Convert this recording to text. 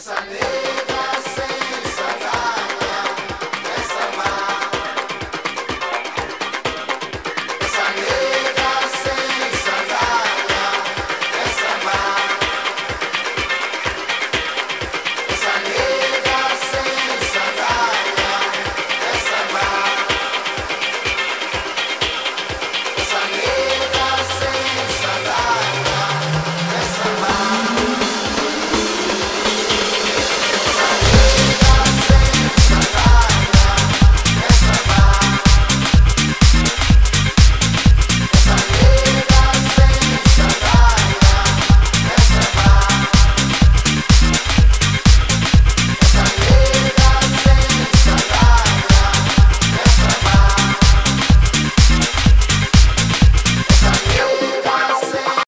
Sunday.